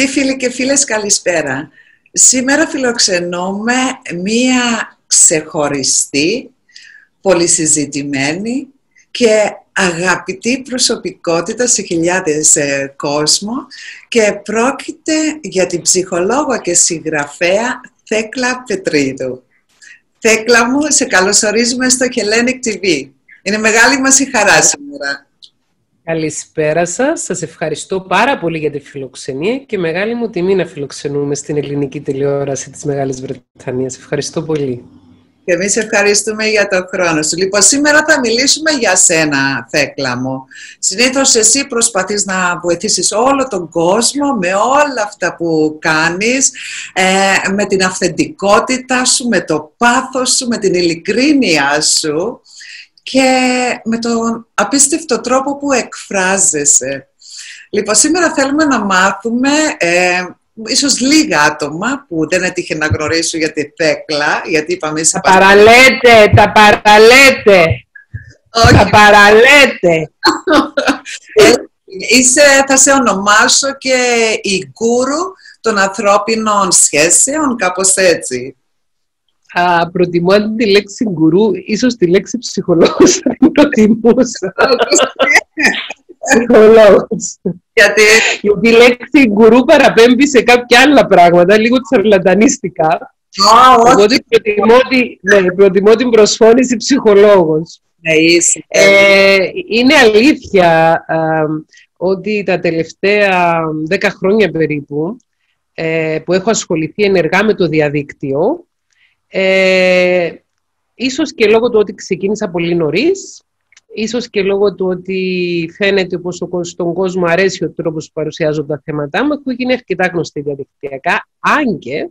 Αγαπητοί φίλοι και φίλες, καλησπέρα. Σήμερα φιλοξενούμε μία ξεχωριστή, πολυσυζητημένη και αγαπητή προσωπικότητα σε χιλιάδες ε, κόσμο και πρόκειται για την ψυχολόγο και συγγραφέα Θέκλα Πετρίδου. Θέκλα μου, σε καλωσορίζουμε στο Hellenic TV. Είναι μεγάλη μας η χαρά σήμερα. Καλησπέρα σας. Σας ευχαριστώ πάρα πολύ για τη φιλοξενία και μεγάλη μου τιμή να φιλοξενούμε στην ελληνική τηλεόραση της Μεγάλης Βρετανίας. Ευχαριστώ πολύ. Και εμείς ευχαριστούμε για τον χρόνο σου. Λοιπόν, σήμερα θα μιλήσουμε για σένα, Θέκλα μου. Συνήθως εσύ προσπαθείς να βοηθήσεις όλο τον κόσμο με όλα αυτά που κάνεις, ε, με την αυθεντικότητα σου, με το πάθος σου, με την ειλικρίνειά σου και με τον απίστευτο τρόπο που εκφράζεσαι. Λοιπόν, σήμερα θέλουμε να μάθουμε ε, ίσως λίγα άτομα που δεν έτυχε να γνωρίσω για τη Θέκλα, γιατί είπαμε... Τα παραλέτε, τα παραλέτε. Όχι. Τα παραλέτε. Ε, είσαι, θα σε ονομάσω και η γκούρου των ανθρώπινων σχέσεων, κάπως έτσι. Α, προτιμώ τη λέξη γκουρού, ίσως τη λέξη ψυχολόγος θα προτιμούσα. Ψυχολόγος. Γιατί... Γιατί η λέξη γκουρού παραπέμπει σε κάποια άλλα πράγματα, λίγο τσαρλατανίστικα. Oh, Οπότε προτιμώ, ναι, προτιμώ την προσφώνηση ψυχολόγος. Ναι, είσαι. Ε, είναι αλήθεια ότι τα τελευταία δέκα χρόνια περίπου ε, που έχω ασχοληθεί ενεργά με το διαδίκτυο ε, ίσως και λόγω του ότι ξεκίνησα πολύ νωρίς, ίσως και λόγω του ότι φαίνεται πως στον κόσμο αρέσει ο τρόπος που παρουσιάζω τα θέματα μου, έχω γίνει αρκετά γνωστή διαδικτυακά, αν και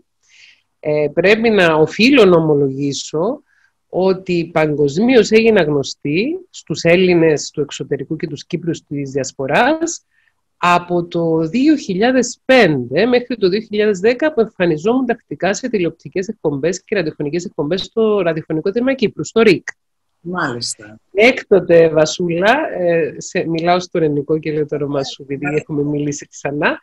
ε, πρέπει να οφείλω να ομολογήσω ότι παγκοσμίως έγινα γνωστή στους Έλληνες του εξωτερικού και τους Κύπρους της Διασποράς από το 2005 μέχρι το 2010 που εμφανιζόμουν τακτικά σε τηλεοπτικές εκπομπές και ραδιοφωνικές εκπομπές στο ραδιοφωνικό τέρμα Κύπρου, στο ΡΙΚ. Μάλιστα. Έκτοτε, Βασούλα, ε, σε, μιλάω στο ελληνικό και λέω το όνομα σου, επειδή έχουμε μιλήσει ξανά,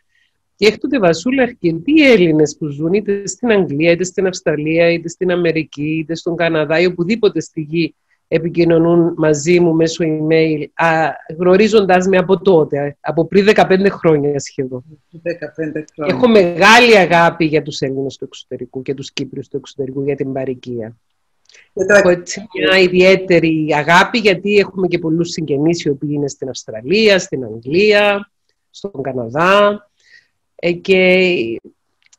και έκτοτε, Βασούλα, αρκετοί Έλληνες που ζουν είτε στην Αγγλία, είτε στην Αυστραλία, είτε στην Αμερική, είτε στον Καναδά ή οπουδήποτε στη γη επικοινωνούν μαζί μου μέσω email, α, γνωρίζοντας με από τότε, από πριν 15 χρόνια σχεδόν. 15 χρόνια. Έχω μεγάλη αγάπη για τους Έλληνες του εξωτερικού και τους Κύπριους του εξωτερικού για την παροικία. Έχω έτσι μια ιδιαίτερη αγάπη γιατί έχουμε και πολλούς συγγενείς οι οποίοι είναι στην Αυστραλία, στην Αγγλία, στον Καναδά ε, και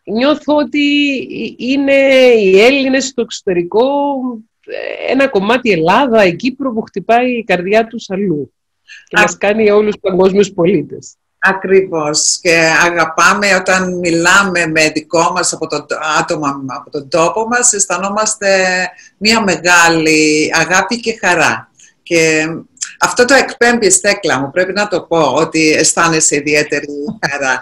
νιώθω ότι είναι οι Έλληνες στο εξωτερικό ένα κομμάτι Ελλάδα, η Κύπρο που χτυπάει η καρδιά τους αλλού και Α... μας κάνει όλους τους παγκόσμιους πολίτες. Ακριβώς και αγαπάμε όταν μιλάμε με δικό μας από το άτομα από τον τόπο μας αισθανόμαστε μια μεγάλη αγάπη και χαρά και αυτό το εκπέμπει στέκλα μου, πρέπει να το πω ότι αισθάνεσαι ιδιαίτερη χαρά.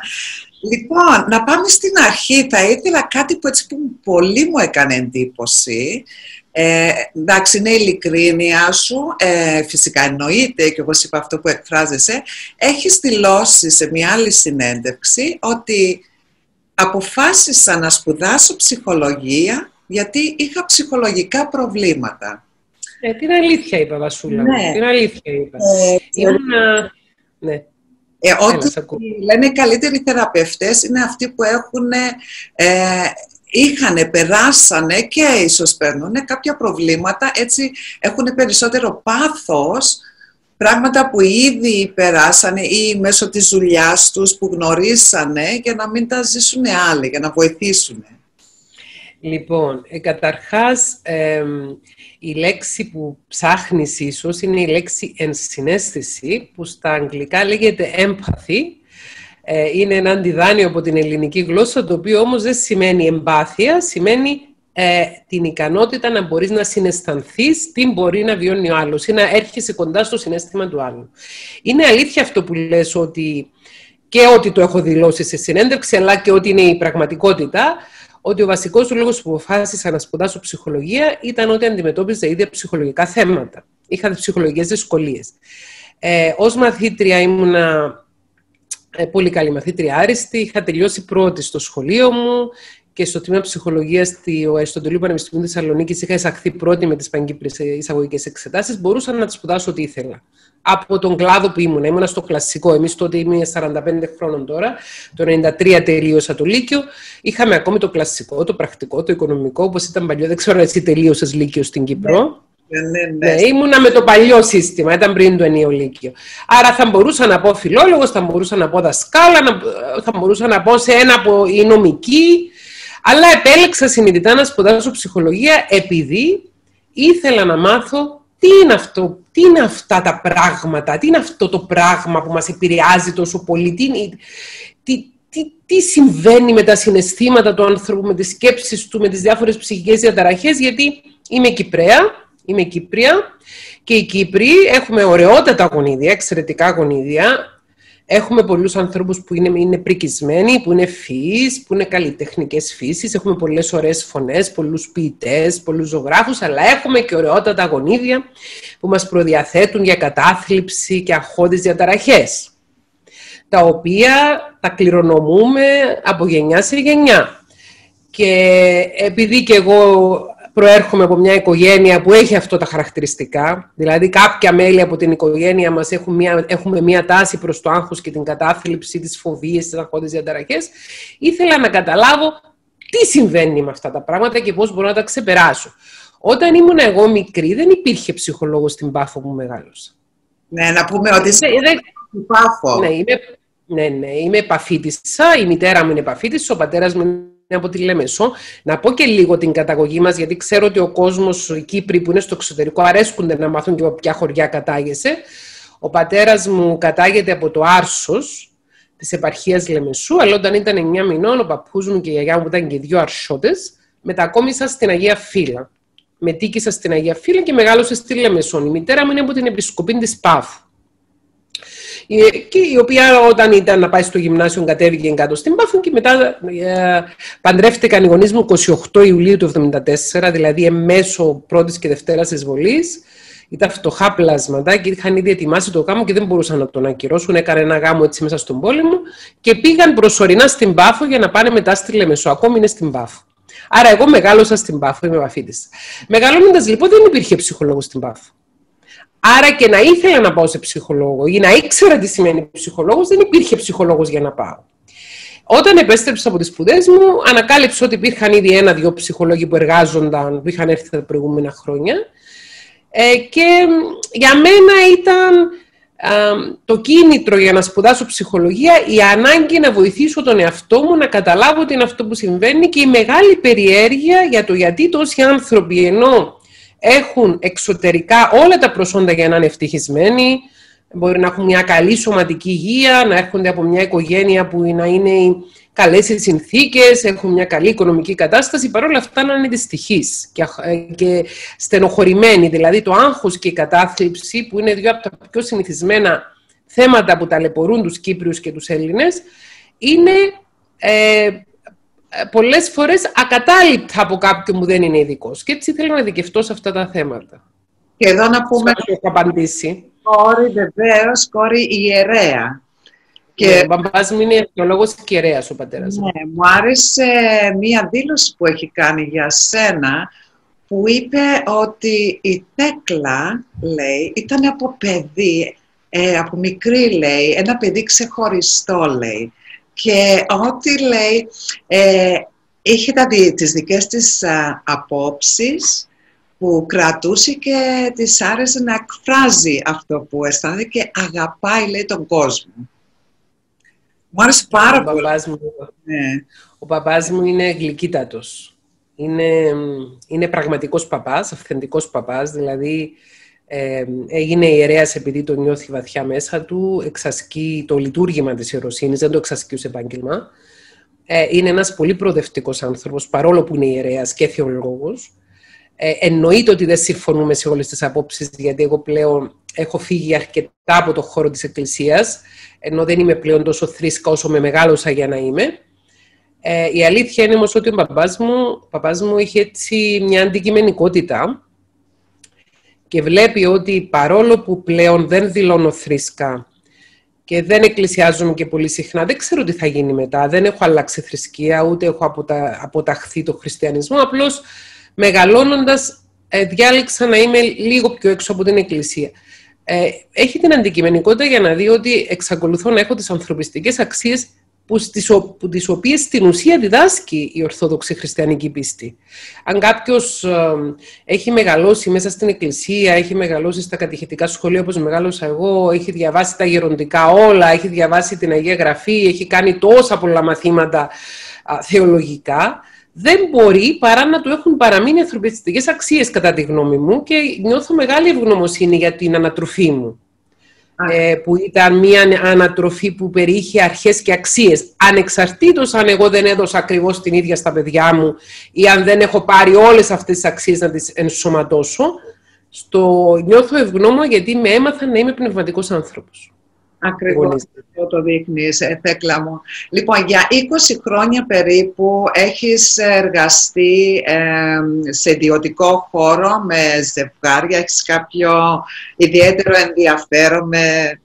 Λοιπόν, να πάμε στην αρχή. Θα ήθελα κάτι που έτσι που πολύ μου έκανε εντύπωση. Ε, εντάξει, είναι η ειλικρίνειά σου, ε, φυσικά εννοείται και όπως είπα αυτό που εκφράζεσαι, έχεις δηλώσει σε μια άλλη συνέντευξη ότι αποφάσισα να σπουδάσω ψυχολογία γιατί είχα ψυχολογικά προβλήματα. Ε, την αλήθεια είπα, Βασούλα. Ναι. Την αλήθεια είπα. Ε, Ήμουν... Ναι. Ε, ότι λένε οι καλύτεροι θεραπευτές είναι αυτοί που έχουν ε, είχαν, περάσανε και ίσως παίρνουν κάποια προβλήματα, έτσι έχουν περισσότερο πάθος, πράγματα που ήδη περάσανε ή μέσω της δουλειάς τους που γνωρίσανε για να μην τα ζήσουν άλλοι, για να βοηθήσουν. Λοιπόν, ε, καταρχάς η λέξη που ψάχνεις ίσως είναι η λέξη ενσυναίσθηση που στα αγγλικά λέγεται empathy ε, είναι ένα αντιδάνειο από την ελληνική γλώσσα, το οποίο όμως δεν σημαίνει εμπάθεια, σημαίνει ε, την ικανότητα να μπορείς να συναισθανθείς τι μπορεί να βιώνει ο άλλος ή να έρχεσαι κοντά στο συνέστημα του άλλου. Είναι αλήθεια αυτό που λες ότι και ότι το έχω δηλώσει σε συνέντευξη, αλλά και ότι είναι η πραγματικότητα, ότι ο βασικός του λόγος που αποφάσισα να σπουδάσω ψυχολογία ήταν ότι αντιμετώπιζα ίδια ψυχολογικά θέματα. Είχα ψυχολογικές δυσκολίες. Ε, ως μαθήτρια ήμουνα ε, πολύ καλή μαθήτρια άριστη. Είχα τελειώσει πρώτη στο σχολείο μου και στο τμήμα ψυχολογίας στο Αριστοτελείου Πανεπιστημίου Θεσσαλονίκης είχα εισαχθεί πρώτη με τις παγκύπριες εισαγωγικές εξετάσεις. Μπορούσα να τις σπουδάσω ό,τι ήθελα. Από τον κλάδο που ήμουν. Ήμουν στο κλασικό. Εμείς τότε ήμουν 45 χρόνων τώρα. Το 93 τελείωσα το Λύκειο. Είχαμε ακόμη το κλασικό, το πρακτικό, το οικονομικό, όπως ήταν παλιό. Δεν ξέρω αν εσύ τελείωσες Λύκειο στην Κύπρο. Ναι, ναι, ναι. ναι, ήμουνα με το παλιό σύστημα, ήταν πριν το ενίο Λύκειο. Άρα θα μπορούσα να πω φιλόλογος, θα μπορούσα να πω δασκάλα, θα μπορούσα να πω σε ένα από η νομική, αλλά επέλεξα συνειδητά να σπουδάσω ψυχολογία επειδή ήθελα να μάθω τι είναι αυτό, τι είναι αυτά τα πράγματα, τι είναι αυτό το πράγμα που μας επηρεάζει τόσο πολύ, τι, τι, τι, τι συμβαίνει με τα συναισθήματα του ανθρώπου, με τις σκέψεις του, με τις διάφορες ψυχικές διαταραχές, γιατί είμαι Κυπρέα, είμαι Κύπρια και οι Κύπροι έχουμε ωραιότατα γονίδια, εξαιρετικά γονίδια, Έχουμε πολλούς ανθρώπους που είναι, είναι πρικισμένοι, που είναι φύς, που είναι καλλιτεχνικές φύσεις. Έχουμε πολλές ωραίες φωνές, πολλούς ποιητές, πολλούς ζωγράφους, αλλά έχουμε και ωραιότατα γονίδια που μας προδιαθέτουν για κατάθλιψη και αγχώδεις διαταραχές, τα οποία τα κληρονομούμε από γενιά σε γενιά. Και επειδή και εγώ προέρχομαι από μια οικογένεια που έχει αυτό τα χαρακτηριστικά. Δηλαδή, κάποια μέλη από την οικογένεια μας έχουν μια, έχουμε μια τάση προς το άγχος και την κατάθλιψη, τις φοβίες, τις αγχώδεις διαταραχές. Ήθελα να καταλάβω τι συμβαίνει με αυτά τα πράγματα και πώς μπορώ να τα ξεπεράσω. Όταν ήμουν εγώ μικρή, δεν υπήρχε ψυχολόγος στην Πάφο που μεγάλωσα. Ναι, να πούμε ότι είσαι στην Πάφο. Ναι, είμαι, ναι, ναι, είμαι επαφήτησα, η μητέρα μου είναι επαφήτησα, ο πατέρας μου από τη Λέμεσο. Να πω και λίγο την καταγωγή μας, γιατί ξέρω ότι ο κόσμος, οι Κύπροι που είναι στο εξωτερικό, αρέσκονται να μάθουν και από ποια χωριά κατάγεσαι. Ο πατέρας μου κατάγεται από το Άρσος της επαρχίας Λεμεσού, αλλά όταν ήταν 9 μηνών, ο παππούς μου και η γιαγιά μου ήταν και δύο αρσότες, μετακόμισα στην Αγία Φύλλα. Μετήκησα στην Αγία Φύλλα και μεγάλωσε στη Λεμεσόν. Η μητέρα μου είναι από την επισκοπή της ΠΑΦ και η οποία όταν ήταν να πάει στο γυμνάσιο κατέβηκε κάτω στην Πάφο και μετά ε, παντρεύτηκαν οι γονείς μου 28 Ιουλίου του 1974, δηλαδή μέσω πρώτης και δευτέρας εισβολής. Ήταν φτωχά πλάσματα και είχαν ήδη ετοιμάσει το γάμο και δεν μπορούσαν να τον ακυρώσουν. Έκανε ένα γάμο έτσι μέσα στον πόλεμο και πήγαν προσωρινά στην Πάφο για να πάνε μετά στη Λεμεσό. Ακόμη είναι στην Πάφο. Άρα, εγώ μεγάλωσα στην Πάφο, είμαι βαφίτη. Μεγαλώνοντας λοιπόν, δεν υπήρχε ψυχολόγος στην Πάφο. Άρα και να ήθελα να πάω σε ψυχολόγο ή να ήξερα τι σημαίνει ψυχολόγος, δεν υπήρχε ψυχολόγος για να πάω. Όταν επέστρεψα από τις σπουδές μου, ανακάλυψα ότι υπήρχαν ήδη ένα-δυο ψυχολόγοι που εργάζονταν, που είχαν έρθει τα προηγούμενα χρόνια. Ε, και για μένα ήταν το κίνητρο για να σπουδάσω ψυχολογία η ανάγκη να βοηθήσω τον εαυτό μου να καταλάβω τι είναι αυτό που συμβαίνει και η μεγάλη περιέργεια για το γιατί τόσοι άνθρωποι ενώ έχουν εξωτερικά όλα τα προσόντα για να είναι ευτυχισμένοι, μπορεί να έχουν μια καλή σωματική υγεία, να έρχονται από μια οικογένεια που να είναι καλές οι συνθήκες, έχουν μια καλή οικονομική κατάσταση, παρόλα αυτά να είναι δυστυχείς και, ε, και στενοχωρημένοι. Δηλαδή το άγχος και η κατάθλιψη, που είναι δύο από τα πιο συνηθισμένα θέματα που ταλαιπωρούν τους Κύπριους και τους Έλληνες, είναι ε, Πολλές φορές ακατάληπτα από κάποιον που δεν είναι ειδικός. Και έτσι θέλω να ειδικευτώ σε αυτά τα θέματα. Και εδώ να πούμε... Έχω απαντήσει. Κόρη βεβαίως, κόρη ιερέα. Και ναι, ο μπαμπάς μου είναι εθνολόγος και ιερέας ο πατέρας μου. Ναι, μου άρεσε μία δήλωση που έχει κάνει για σένα που είπε ότι η Τέκλα, λέει, ήταν από παιδί, ε, από μικρή, λέει, ένα παιδί ξεχωριστό, λέει και ό,τι λέει, ε, είχε τα, τις δικές της α, απόψεις που κρατούσε και της άρεσε να εκφράζει αυτό που αισθάνεται και αγαπάει, λέει, τον κόσμο. Μου άρεσε πάρα ο πολύ. μου, ναι. Ο παπάς μου είναι γλυκύτατος. Είναι, είναι πραγματικός παπάς, αυθεντικός παπάς, δηλαδή ε, έγινε ιερέας επειδή το νιώθει βαθιά μέσα του, εξασκεί το λειτουργήμα της ιεροσύνης, δεν το εξασκεί ως επάγγελμα. Ε, είναι ένας πολύ προοδευτικός άνθρωπος, παρόλο που είναι ιερέας και θεολόγος. Ε, εννοείται ότι δεν συμφωνούμε σε όλες τις απόψεις, γιατί εγώ πλέον έχω φύγει αρκετά από το χώρο της Εκκλησίας, ενώ δεν είμαι πλέον τόσο θρήσκα όσο με μεγάλωσα για να είμαι. Ε, η αλήθεια είναι όμως ότι ο παπάς μου, ο παπάς μου είχε έτσι μια αντικειμενικότητα, και βλέπει ότι παρόλο που πλέον δεν δηλώνω θρήσκα και δεν εκκλησιάζομαι και πολύ συχνά. Δεν ξέρω τι θα γίνει μετά. Δεν έχω αλλάξει θρησκεία, ούτε έχω αποτα... αποταχθεί το χριστιανισμό. Απλώς μεγαλώνοντας ε, διάλεξα να είμαι λίγο πιο έξω από την εκκλησία. Ε, έχει την αντικειμενικότητα για να δει ότι εξακολουθώ να έχω τις ανθρωπιστικές αξίες που στις, που τις οποίες στην ουσία διδάσκει η Ορθόδοξη Χριστιανική πίστη. Αν κάποιος ε, έχει μεγαλώσει μέσα στην εκκλησία, έχει μεγαλώσει στα κατηχητικά σχολεία όπως μεγάλωσα εγώ, έχει διαβάσει τα γεροντικά όλα, έχει διαβάσει την Αγία Γραφή, έχει κάνει τόσα πολλά μαθήματα θεολογικά, δεν μπορεί παρά να του έχουν παραμείνει ανθρωπιστικές αξίες κατά τη γνώμη μου και νιώθω μεγάλη ευγνωμοσύνη για την ανατροφή μου. Ε, που ήταν μια ανατροφή που περιείχε αρχές και αξίες. Ανεξαρτήτως αν εγώ δεν έδωσα ακριβώς την ίδια στα παιδιά μου ή αν δεν έχω πάρει όλες αυτές τις αξίες να τις ενσωματώσω, στο νιώθω ευγνώμων γιατί με έμαθα να είμαι πνευματικός άνθρωπος. Ακριβώς αυτό το δείχνεις, ε, Θέκλα μου. Λοιπόν, για 20 χρόνια περίπου έχεις εργαστεί σε ιδιωτικό χώρο με ζευγάρια. Έχεις κάποιο ιδιαίτερο ενδιαφέρον με...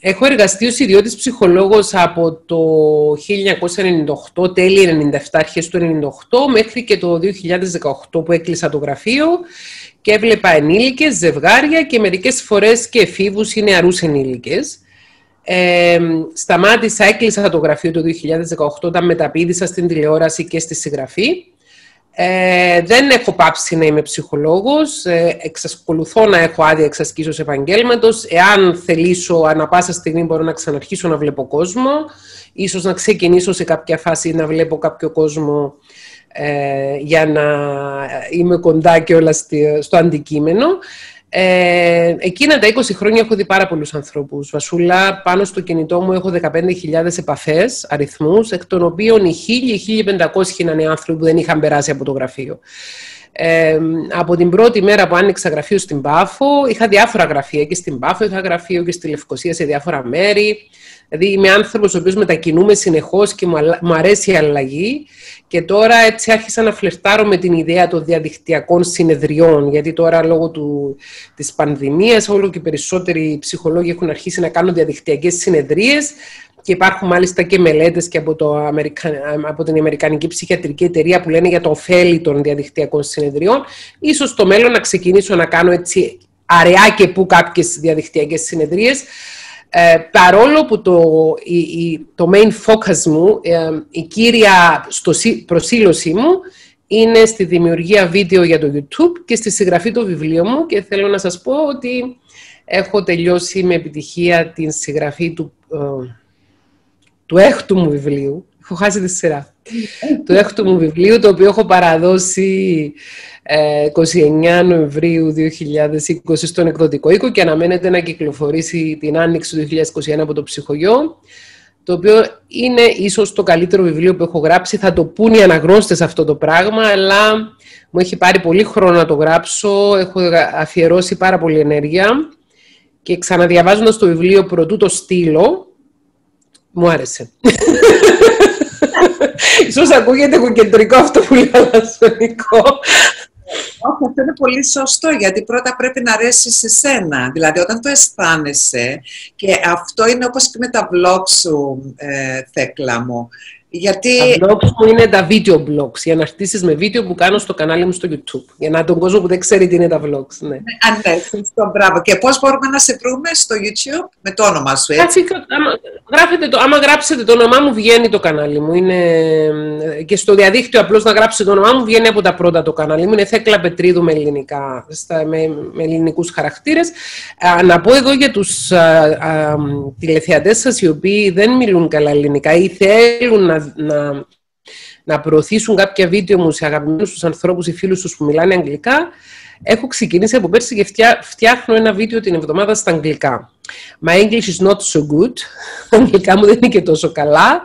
έχω εργαστεί ως ιδιώτης ψυχολόγος από το 1998, τέλη 97, αρχές του 1998, μέχρι και το 2018 που έκλεισα το γραφείο και έβλεπα ενήλικες, ζευγάρια και μερικές φορές και εφήβους ή νεαρούς ενήλικες. Ε, σταμάτησα, έκλεισα το γραφείο το 2018 όταν μεταπίδησα στην τηλεόραση και στη συγγραφή. Ε, δεν έχω πάψει να είμαι ψυχολόγος, ε, εξακολουθώ να έχω άδεια εξασκήσεως επαγγέλματος. Εάν θελήσω, ανα πάσα στιγμή μπορώ να ξαναρχίσω να βλέπω κόσμο, ίσως να ξεκινήσω σε κάποια φάση να βλέπω κάποιο κόσμο ε, για να είμαι κοντά και όλα στο αντικείμενο. Ε, εκείνα τα 20 χρόνια έχω δει πάρα πολλούς ανθρώπους. Βασούλα, πάνω στο κινητό μου έχω 15.000 επαφές, αριθμούς, εκ των οποίων οι 1.000-1.500 είναι άνθρωποι που δεν είχαν περάσει από το γραφείο. Ε, από την πρώτη μέρα που άνοιξα γραφείο στην Πάφο, είχα διάφορα γραφεία και στην Πάφο, είχα γραφείο και στη Λευκοσία σε διάφορα μέρη. Δηλαδή είμαι άνθρωπος ο οποίος μετακινούμε συνεχώς και μου αρέσει η αλλαγή και τώρα έτσι άρχισα να φλερτάρω με την ιδέα των διαδικτυακών συνεδριών γιατί τώρα λόγω του, της πανδημίας όλο και περισσότεροι ψυχολόγοι έχουν αρχίσει να κάνουν διαδικτυακές συνεδρίες και υπάρχουν μάλιστα και μελέτες και από, το από την Αμερικανική Ψυχιατρική Εταιρεία που λένε για το ωφέλη των διαδικτυακών συνεδριών. Ίσως στο μέλλον να ξεκινήσω να κάνω έτσι αραιά και που κάποιες διαδικτυακές συνεδρίες ε, παρόλο που το, το main focus μου, ε, η κύρια στο, προσήλωσή μου είναι στη δημιουργία βίντεο για το YouTube και στη συγγραφή του βιβλίου μου και θέλω να σας πω ότι έχω τελειώσει με επιτυχία την συγγραφή του, ε, του έκτου μου βιβλίου. Έχω χάσει τη σειρά. του έκτου μου βιβλίου, το οποίο έχω παραδώσει 29 Νοεμβρίου 2020 στον εκδοτικό οίκο και αναμένεται να κυκλοφορήσει την άνοιξη του 2021 από το ψυχογειό το οποίο είναι ίσως το καλύτερο βιβλίο που έχω γράψει. Θα το πούν οι αναγνώστες αυτό το πράγμα, αλλά μου έχει πάρει πολύ χρόνο να το γράψω. Έχω αφιερώσει πάρα πολύ ενέργεια και ξαναδιαβάζοντας το βιβλίο πρωτού το στείλω, μου άρεσε. Ίσως ακούγεται κεντρικό αυτό που λέω, όχι, αυτό είναι πολύ σωστό, γιατί πρώτα πρέπει να αρέσει σε σένα. Δηλαδή, όταν το αισθάνεσαι, και αυτό είναι όπως και με τα vlog σου, ε, Θέκλα μου, γιατί... Τα blogs μου είναι τα video blogs, για να χτίσεις με βίντεο που κάνω στο κανάλι μου στο YouTube. Για να τον κόσμο που δεν ξέρει τι είναι τα vlogs. Ναι. Αν ναι, ευχαριστώ, μπράβο. Και πώς μπορούμε να σε βρούμε στο YouTube με το όνομα σου, έτσι; άμα, γράφετε το, άμα γράψετε το όνομά μου, βγαίνει το κανάλι μου. Είναι, και στο διαδίκτυο απλώς να γράψετε το όνομά μου, βγαίνει από τα πρώτα το κανάλι μου. Είναι Θέκλα Πετρίδου με, ελληνικά, στα, με, με ελληνικούς χαρακτήρες. Να πω εδώ για τους τηλεθεατές σας οι οποίοι δεν μιλούν καλά ελληνικά ή θέλουν να να, να, προωθήσουν κάποια βίντεο μου σε αγαπημένους τους ανθρώπους ή φίλους τους που μιλάνε αγγλικά, έχω ξεκινήσει από πέρσι και φτιάχνω ένα βίντεο την εβδομάδα στα αγγλικά. My English is not so good. Τα αγγλικά μου δεν είναι και τόσο καλά,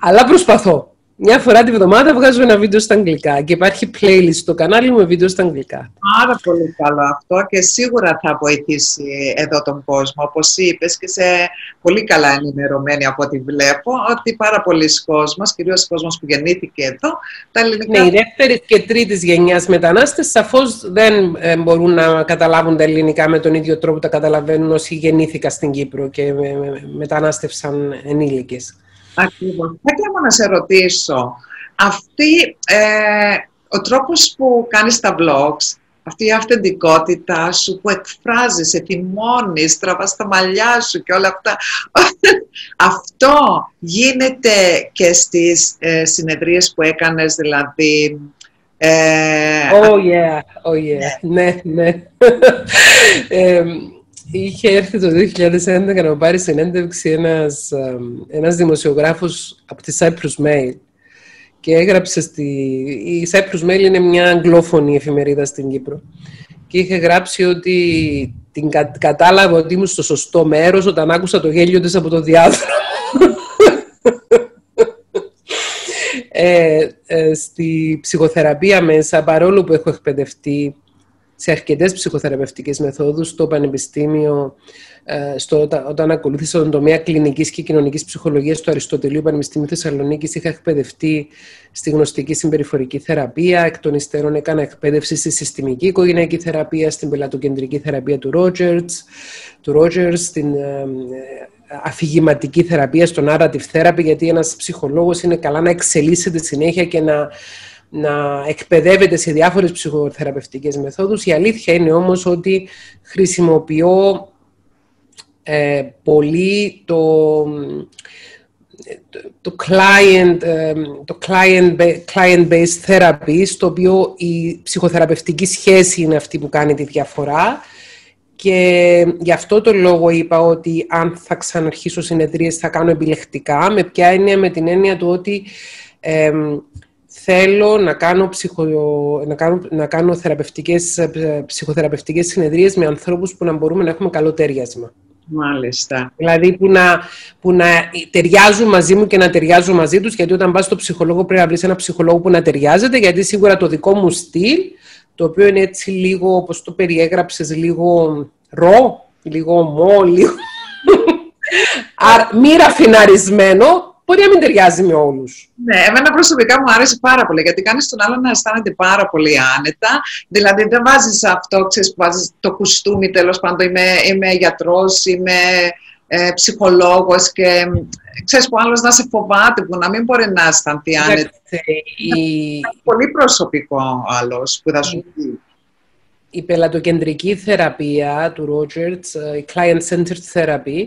αλλά προσπαθώ. Μια φορά τη βδομάδα βγάζω ένα βίντεο στα αγγλικά και υπάρχει playlist στο κανάλι μου με βίντεο στα αγγλικά. Πάρα πολύ καλό αυτό και σίγουρα θα βοηθήσει εδώ τον κόσμο. Όπως είπες και σε πολύ καλά ενημερωμένοι από ό,τι βλέπω, ότι πάρα πολλοί κόσμος, κυρίως κόσμος που γεννήθηκε εδώ, τα ελληνικά... Ναι, οι δεύτερη και τρίτη γενιάς μετανάστες σαφώς δεν ε, μπορούν να καταλάβουν τα ελληνικά με τον ίδιο τρόπο που τα καταλαβαίνουν όσοι γεννήθηκαν στην Κύπρο και μετανάστευσαν ενήλικες. Ακριβώς. Θα ήθελα να σε ρωτήσω, αυτή, ε, ο τρόπος που κάνεις τα vlogs, αυτή η αυθεντικότητά σου που εκφράζεις, σε θυμώνεις, τραβάς τα μαλλιά σου και όλα αυτά, αυτό γίνεται και στις ε, συνεδρίες που έκανες, δηλαδή... Ε, oh yeah, oh yeah, ναι, ναι. ναι. Είχε έρθει το 2011 να μου πάρει συνέντευξη ένας, ένας δημοσιογράφος από τη Cyprus Mail και έγραψε στη... Η Cyprus Mail είναι μια αγγλόφωνη εφημερίδα στην Κύπρο και είχε γράψει ότι την κα... κατάλαβα ότι ήμουν στο σωστό μέρος όταν άκουσα το γέλιο της από το διάδρομο. ε, ε, στη ψυχοθεραπεία μέσα, παρόλο που έχω εκπαιδευτεί σε αρκετές ψυχοθεραπευτικές μεθόδους στο Πανεπιστήμιο, ε, στο, όταν ακολούθησα τον τομέα κλινικής και κοινωνικής ψυχολογίας στο Αριστοτελείου Πανεπιστήμιου Θεσσαλονίκης, είχα εκπαιδευτεί στη γνωστική συμπεριφορική θεραπεία. Εκ των υστέρων έκανα εκπαίδευση στη συστημική οικογενειακή θεραπεία, στην πελατοκεντρική θεραπεία του Rogers, του Rogers στην ε, αφηγηματική θεραπεία, στον narrative therapy, γιατί ένας ψυχολόγος είναι καλά να εξελίσσεται συνέχεια και να να εκπαιδεύεται σε διάφορες ψυχοθεραπευτικές μεθόδους. Η αλήθεια είναι όμως ότι χρησιμοποιώ ε, πολύ το, το, client, ε, το client, client-based therapy, στο οποίο η ψυχοθεραπευτική σχέση είναι αυτή που κάνει τη διαφορά. Και γι' αυτό το λόγο είπα ότι αν θα ξαναρχίσω συνεδρίες θα κάνω επιλεκτικά. Με ποια έννοια, με την έννοια του ότι ε, θέλω να κάνω, ψυχο, να κάνω, να κάνω θεραπευτικές, ε, ψυχοθεραπευτικές συνεδρίες με ανθρώπους που να μπορούμε να έχουμε καλό τέριασμα. Μάλιστα. Δηλαδή που να, που να ταιριάζουν μαζί μου και να ταιριάζω μαζί τους, γιατί όταν πας στο ψυχολόγο πρέπει να βρεις ένα ψυχολόγο που να ταιριάζεται, γιατί σίγουρα το δικό μου στυλ, το οποίο είναι έτσι λίγο, όπως το περιέγραψες, λίγο ρο, λίγο ομό, λίγο... μη ραφιναρισμένο, μπορεί να μην ταιριάζει με όλους. Ναι, εμένα προσωπικά μου άρεσε πάρα πολύ γιατί κάνεις τον άλλο να αισθάνεται πάρα πολύ άνετα. Δηλαδή δεν βάζεις αυτό, ξέρεις που βάζεις το κουστούμι τέλος πάντων. Είμαι, είμαι γιατρός, είμαι ε, ψυχολόγος και ξέρεις που άλλος να σε φοβάται, που να μην μπορεί να αισθανθεί άνετα. Είναι πολύ προσωπικό άλλος που θα σου πει. Η πελατοκεντρική θεραπεία του Rogers, ε, η client-centered therapy,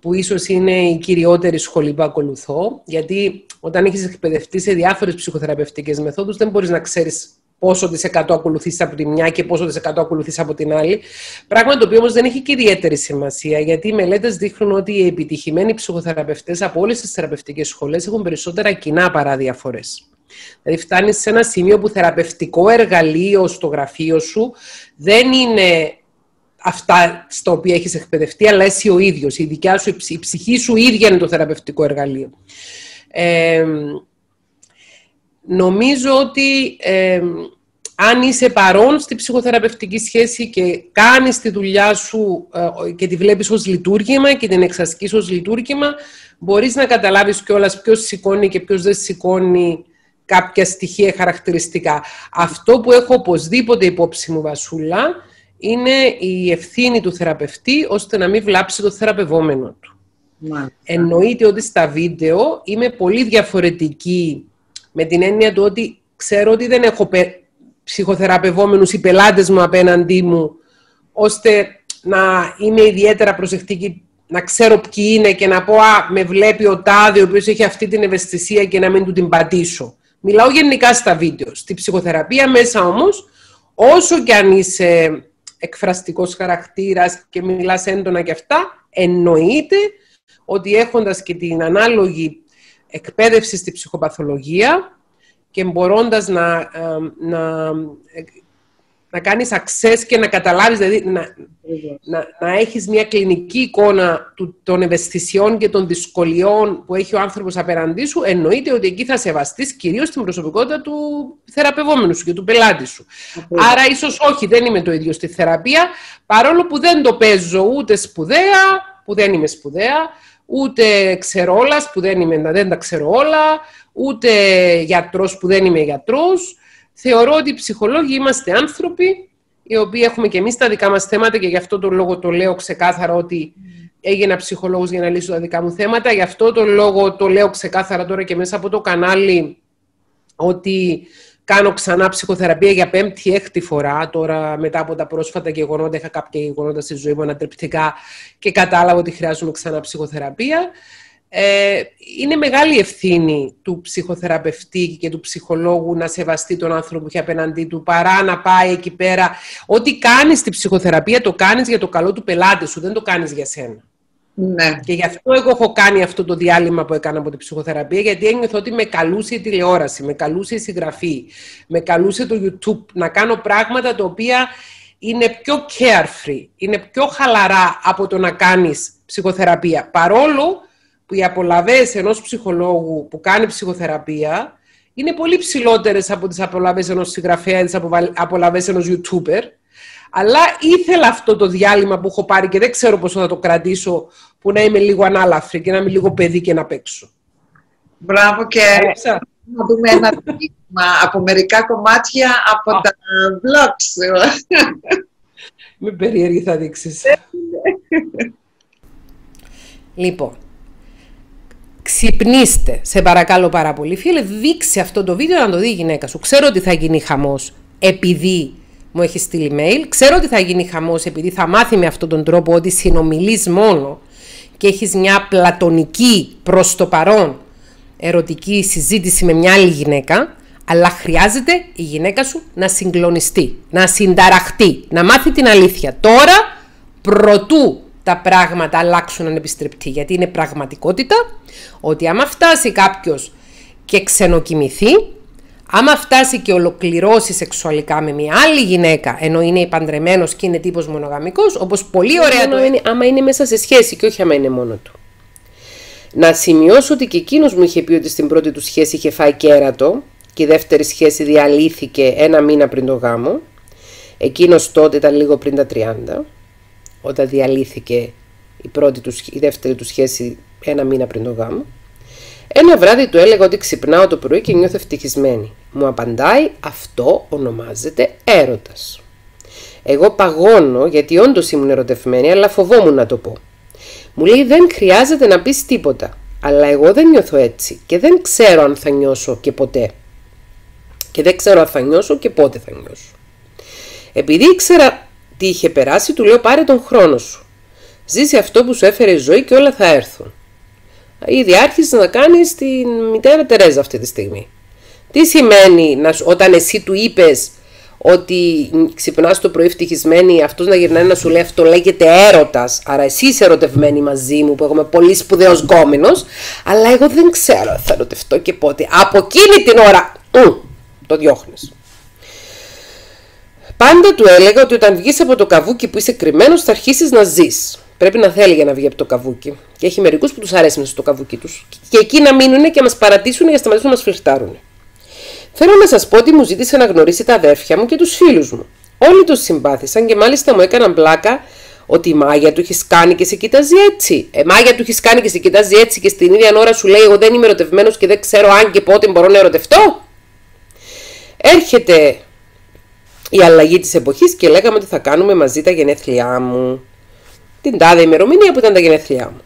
που ίσως είναι η κυριότερη σχολή που ακολουθώ, γιατί όταν έχεις εκπαιδευτεί σε διάφορες ψυχοθεραπευτικές μεθόδους δεν μπορείς να ξέρεις πόσο τη εκατό ακολουθείς από τη μια και πόσο τη εκατό ακολουθείς από την άλλη. Πράγμα το οποίο όμως δεν έχει και ιδιαίτερη σημασία, γιατί οι μελέτες δείχνουν ότι οι επιτυχημένοι ψυχοθεραπευτές από όλες τις θεραπευτικές σχολές έχουν περισσότερα κοινά παρά διαφορές. Δηλαδή, φτάνεις σε ένα σημείο που θεραπευτικό εργαλείο στο γραφείο σου δεν είναι αυτά στα οποία έχεις εκπαιδευτεί, αλλά εσύ ο ίδιος. Η δικιά σου, η ψυχή σου ίδια είναι το θεραπευτικό εργαλείο. νομίζω ότι αν είσαι παρόν στη ψυχοθεραπευτική σχέση και κάνεις τη δουλειά σου ε, και τη βλέπεις ως λειτουργήμα και την εξασκείς ως λειτουργήμα, μπορείς να καταλάβεις κιόλας ποιος σηκώνει και ποιος δεν σηκώνει κάποια στοιχεία χαρακτηριστικά. Αυτό που έχω οπωσδήποτε υπόψη μου, Βασούλα, είναι η ευθύνη του θεραπευτή ώστε να μην βλάψει το θεραπευόμενο του. Εννοείται ότι στα βίντεο είμαι πολύ διαφορετική με την έννοια του ότι ξέρω ότι δεν έχω ψυχοθεραπευόμενους ή πελάτες μου απέναντί μου ώστε να είμαι ιδιαίτερα προσεκτική να ξέρω ποιοι είναι και να πω «Α, με βλέπει ο τάδε ο οποίος έχει αυτή την ευαισθησία και να μην του την πατήσω». Μιλάω γενικά στα βίντεο. Στη ψυχοθεραπεία μέσα όμως, όσο και αν είσαι εκφραστικός χαρακτήρας και μιλάς έντονα και αυτά, εννοείται ότι έχοντας και την ανάλογη εκπαίδευση στη ψυχοπαθολογία και μπορώντας να, ε, να να κάνεις access και να καταλάβεις, δηλαδή να, να, να έχεις μια κλινική εικόνα του, των ευαισθησιών και των δυσκολιών που έχει ο άνθρωπος απέναντί σου, εννοείται ότι εκεί θα σεβαστείς κυρίως την προσωπικότητα του θεραπευόμενου σου και του πελάτη σου. Άρα ίσως όχι, δεν είμαι το ίδιο στη θεραπεία, παρόλο που δεν το παίζω ούτε σπουδαία, που δεν είμαι σπουδαία, ούτε ξερόλας που δεν, είμαι, δεν τα ξέρω όλα, ούτε γιατρός που δεν είμαι γιατρός, Θεωρώ ότι οι ψυχολόγοι είμαστε άνθρωποι, οι οποίοι έχουμε και εμείς τα δικά μας θέματα και γι' αυτό τον λόγο το λέω ξεκάθαρα ότι έγινα ψυχολόγος για να λύσω τα δικά μου θέματα. Γι' αυτό τον λόγο το λέω ξεκάθαρα τώρα και μέσα από το κανάλι ότι κάνω ξανά ψυχοθεραπεία για πέμπτη, έκτη φορά. Τώρα, μετά από τα πρόσφατα γεγονότα, είχα κάποια γεγονότα στη ζωή μου ανατρεπτικά και κατάλαβα ότι χρειάζομαι ξανά ψυχοθεραπεία. Ε, είναι μεγάλη ευθύνη του ψυχοθεραπευτή και του ψυχολόγου να σεβαστεί τον άνθρωπο που έχει απέναντί του παρά να πάει εκεί πέρα. Ό,τι κάνεις στη ψυχοθεραπεία το κάνεις για το καλό του πελάτη σου, δεν το κάνεις για σένα. Ναι. Και γι' αυτό εγώ έχω κάνει αυτό το διάλειμμα που έκανα από την ψυχοθεραπεία, γιατί ένιωθω ότι με καλούσε η τηλεόραση, με καλούσε η συγγραφή, με καλούσε το YouTube να κάνω πράγματα τα οποία είναι πιο carefree, είναι πιο χαλαρά από το να κάνεις ψυχοθεραπεία. Παρόλο που οι απολαυές ενός ψυχολόγου που κάνει ψυχοθεραπεία είναι πολύ ψηλότερες από τις απολαυές ενός συγγραφέα ή τις απολαυές ενός YouTuber. Αλλά ήθελα αυτό το διάλειμμα που έχω πάρει και δεν ξέρω πόσο θα το κρατήσω, που να είμαι λίγο ανάλαφρη και να είμαι λίγο παιδί και να παίξω. Μπράβο και να δούμε ένα δείγμα από μερικά κομμάτια από τα vlogs. Με περίεργη θα δείξεις. λοιπόν, Ξυπνήστε, σε παρακαλώ πάρα πολύ. Φίλε, δείξε αυτό το βίντεο να το δει η γυναίκα σου. Ξέρω ότι θα γίνει χαμός επειδή μου έχεις στείλει mail. Ξέρω ότι θα γίνει χαμός επειδή θα μάθει με αυτόν τον τρόπο ότι συνομιλείς μόνο και έχεις μια πλατωνική προς το παρόν ερωτική συζήτηση με μια άλλη γυναίκα. Αλλά χρειάζεται η γυναίκα σου να συγκλονιστεί, να συνταραχτεί, να μάθει την αλήθεια. Τώρα, προτού τα πράγματα αλλάξουν ανεπιστρεπτή. Γιατί είναι πραγματικότητα ότι άμα φτάσει κάποιος και ξενοκοιμηθεί, άμα φτάσει και ολοκληρώσει σεξουαλικά με μια άλλη γυναίκα, ενώ είναι παντρεμένο και είναι τύπος μονογαμικός, όπως πολύ ωραία το είναι, άμα είναι μέσα σε σχέση και όχι άμα είναι μόνο του. Να σημειώσω ότι και εκείνος μου είχε πει ότι στην πρώτη του σχέση είχε φάει κέρατο και η δεύτερη σχέση διαλύθηκε ένα μήνα πριν το γάμο. Εκείνος τότε ήταν λίγο πριν τα 30 όταν διαλύθηκε η, πρώτη του, η δεύτερη του σχέση ένα μήνα πριν το γάμο. Ένα βράδυ του έλεγα ότι ξυπνάω το πρωί και νιώθω ευτυχισμένη. Μου απαντάει αυτό ονομάζεται έρωτας. Εγώ παγώνω γιατί όντως ήμουν ερωτευμένη αλλά φοβόμουν να το πω. Μου λέει δεν χρειάζεται να πεις τίποτα. Αλλά εγώ δεν νιώθω έτσι και δεν ξέρω αν θα νιώσω και ποτέ. Και δεν ξέρω αν θα νιώσω και πότε θα νιώσω. Επειδή ήξερα τι είχε περάσει, του λέω πάρε τον χρόνο σου. Ζήσει αυτό που σου έφερε η ζωή και όλα θα έρθουν. Ήδη άρχισε να κάνεις την μητέρα Τερέζα αυτή τη στιγμή. Τι σημαίνει να, όταν εσύ του είπες ότι ξυπνάς το πρωί ευτυχισμένη, αυτός να γυρνάει να σου λέει αυτό λέγεται έρωτας. Άρα εσύ είσαι ερωτευμένη μαζί μου, που εγώ είμαι πολύ σπουδαίος γκόμενος, αλλά εγώ δεν ξέρω θα ερωτευτώ και πότε. Από εκείνη την ώρα, το διώχνεις. Πάντα του έλεγα ότι όταν βγεις από το καβούκι που είσαι κρυμμένος, θα αρχίσεις να ζεις. Πρέπει να θέλει για να βγει από το καβούκι. Και έχει μερικούς που τους αρέσει στο καβούκι τους. Και εκεί να μείνουν και να μας παρατήσουν για να σταματήσουν να μας φλιρτάρουν. Θέλω να σας πω ότι μου ζήτησε να γνωρίσει τα αδέρφια μου και τους φίλους μου. Όλοι τους συμπάθησαν και μάλιστα μου έκαναν πλάκα ότι η μάγια του έχεις κάνει και σε κοιτάζει έτσι. Ε, μάγια του έχεις κάνει και σε κοιτάζει έτσι και στην ίδια ώρα σου λέει: Εγώ δεν είμαι ερωτευμένος και δεν ξέρω αν και πότε μπορώ να ερωτευτώ. Έρχεται η αλλαγή της εποχής και λέγαμε ότι θα κάνουμε μαζί τα γενέθλιά μου. Την τάδε ημερομηνία που ήταν τα γενέθλιά μου.